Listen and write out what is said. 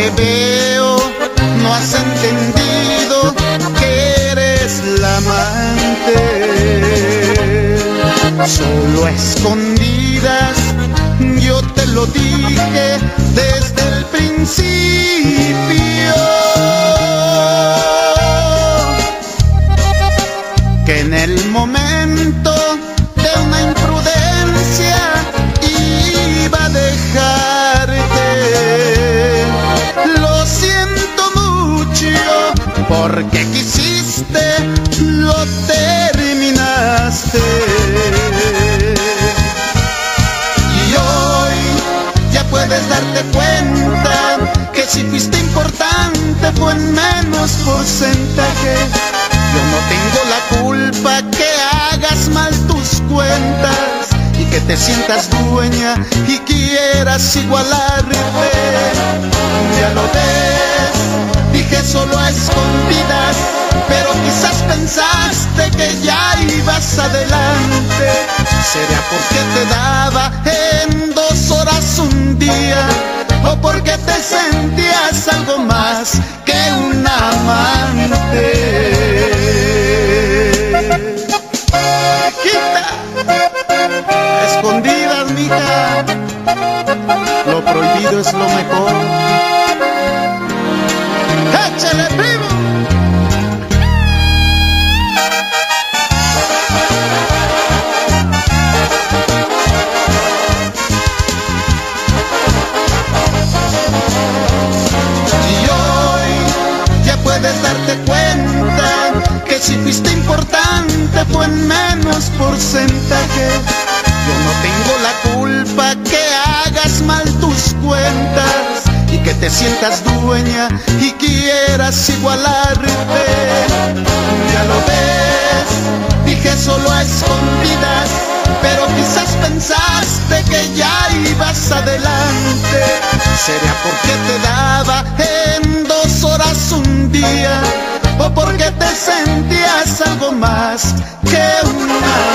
Te veo, no has entendido que eres la amante. Solo a escondidas, yo te lo dije desde el principio. Lo terminaste. Y hoy ya puedes darte cuenta que si fuiste importante fue en menos porcentaje. Yo no tengo la culpa que hagas mal tus cuentas y que te sientas dueña y quieras igualarte. Ya lo ves, que ya ibas adelante. Sería porque te daba en dos horas un día o porque te sentías algo más que un amante. Quita, escondidas, mija. Lo prohibido es lo mejor. ¡Échale, primo! Si fuiste importante fue en menos porcentaje. Yo no tengo la culpa que hagas mal tus cuentas y que te sientas dueña y quieras igualarte. Ya lo ves, dije solo a escondidas, pero quizás pensaste que ya ibas adelante. Sería porque te daba en dos horas un día que una